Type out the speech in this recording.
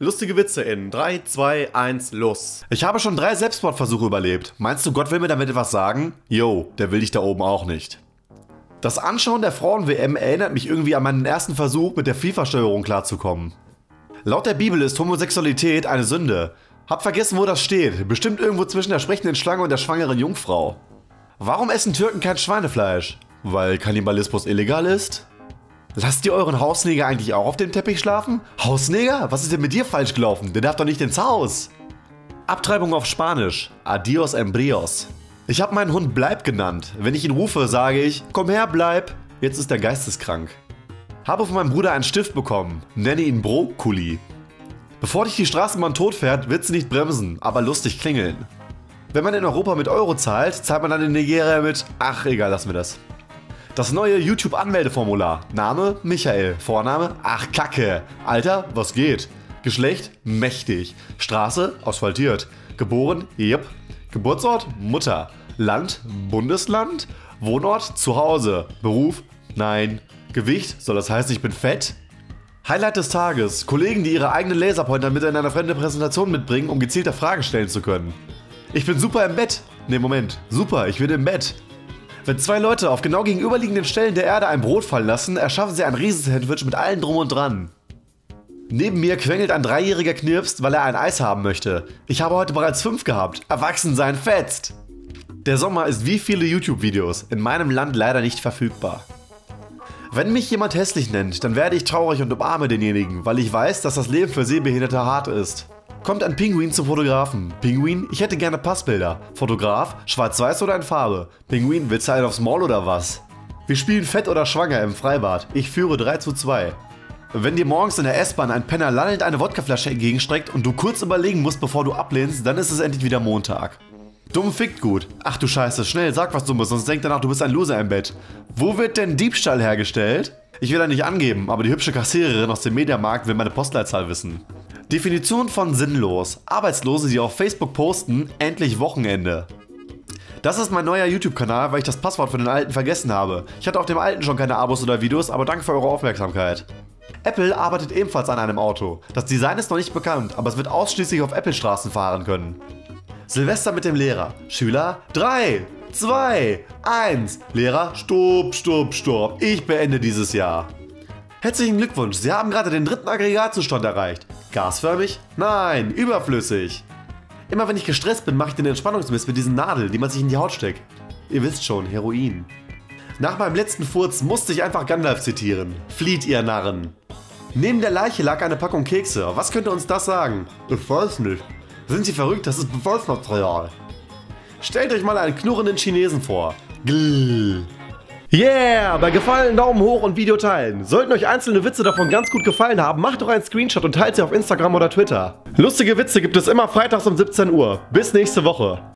Lustige Witze in 3, 2, 1, los. Ich habe schon drei Selbstmordversuche überlebt. Meinst du, Gott will mir damit etwas sagen? Yo, der will dich da oben auch nicht. Das Anschauen der Frauen-WM erinnert mich irgendwie an meinen ersten Versuch, mit der FIFA-Steuerung klarzukommen. Laut der Bibel ist Homosexualität eine Sünde. Hab vergessen, wo das steht. Bestimmt irgendwo zwischen der sprechenden Schlange und der schwangeren Jungfrau. Warum essen Türken kein Schweinefleisch? Weil Kannibalismus illegal ist? Lasst ihr euren Hausneger eigentlich auch auf dem Teppich schlafen? Hausneger? Was ist denn mit dir falsch gelaufen? Der darf doch nicht ins Haus. Abtreibung auf Spanisch. Adios embrios. Ich habe meinen Hund Bleib genannt. Wenn ich ihn rufe, sage ich, komm her, Bleib. Jetzt ist er geisteskrank. Habe von meinem Bruder einen Stift bekommen. Nenne ihn Brokkuli. Bevor dich die Straßenbahn tot fährt, wird sie nicht bremsen, aber lustig klingeln. Wenn man in Europa mit Euro zahlt, zahlt man dann in Nigeria mit... Ach, egal, lassen wir das. Das neue YouTube-Anmeldeformular. Name Michael. Vorname Ach Kacke. Alter, was geht? Geschlecht mächtig. Straße asphaltiert. Geboren Jep. Geburtsort Mutter. Land Bundesland. Wohnort Zuhause. Beruf Nein. Gewicht soll das heißen, ich bin fett? Highlight des Tages. Kollegen, die ihre eigenen Laserpointer mit in einer fremden Präsentation mitbringen, um gezielter Fragen stellen zu können. Ich bin super im Bett. Ne, Moment. Super, ich bin im Bett. Wenn zwei Leute auf genau gegenüberliegenden Stellen der Erde ein Brot fallen lassen, erschaffen sie ein Riesensandwich mit allem drum und dran. Neben mir quengelt ein Dreijähriger knirpst, weil er ein Eis haben möchte. Ich habe heute bereits fünf gehabt. Erwachsen sein fetzt. Der Sommer ist wie viele YouTube-Videos, in meinem Land leider nicht verfügbar. Wenn mich jemand hässlich nennt, dann werde ich traurig und umarme denjenigen, weil ich weiß, dass das Leben für Sehbehinderte hart ist. Kommt ein Pinguin zum Fotografen. Pinguin, ich hätte gerne Passbilder. Fotograf, schwarz-weiß oder in Farbe. Pinguin, willst du einen aufs Maul oder was? Wir spielen fett oder schwanger im Freibad. Ich führe 3 zu 2. Wenn dir morgens in der S-Bahn ein Penner lallend eine Wodkaflasche entgegenstreckt und du kurz überlegen musst, bevor du ablehnst, dann ist es endlich wieder Montag. Dumm fickt gut. Ach du Scheiße, schnell, sag was Dummes, sonst denkt danach, du bist ein Loser im Bett. Wo wird denn Diebstahl hergestellt? Ich will da nicht angeben, aber die hübsche Kassiererin aus dem Mediamarkt will meine Postleitzahl wissen. Definition von sinnlos. Arbeitslose, die auf Facebook posten, endlich Wochenende. Das ist mein neuer YouTube-Kanal, weil ich das Passwort für den alten vergessen habe. Ich hatte auf dem alten schon keine Abos oder Videos, aber danke für eure Aufmerksamkeit. Apple arbeitet ebenfalls an einem Auto. Das Design ist noch nicht bekannt, aber es wird ausschließlich auf Apple-Straßen fahren können. Silvester mit dem Lehrer. Schüler 3, 2, 1. Lehrer, stopp, stopp, stopp. Ich beende dieses Jahr. Herzlichen Glückwunsch, Sie haben gerade den dritten Aggregatzustand erreicht. Gasförmig? Nein, überflüssig. Immer wenn ich gestresst bin, mache ich den Entspannungsmist mit diesen Nadeln, die man sich in die Haut steckt. Ihr wisst schon, Heroin. Nach meinem letzten Furz musste ich einfach Gandalf zitieren. Flieht, ihr Narren. Neben der Leiche lag eine Packung Kekse. Was könnte uns das sagen? Ich weiß nicht. Sind Sie verrückt? Das ist Beweismaterial. Stellt euch mal einen knurrenden Chinesen vor. Gll. Yeah! Bei Gefallen Daumen hoch und Video teilen. Sollten euch einzelne Witze davon ganz gut gefallen haben, macht doch einen Screenshot und teilt sie auf Instagram oder Twitter. Lustige Witze gibt es immer freitags um 17 Uhr. Bis nächste Woche.